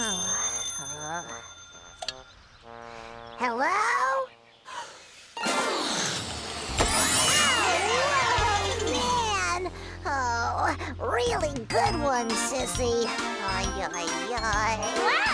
Uh. Hello? oh, man! Oh, really good one, sissy. Ay, ay, ay.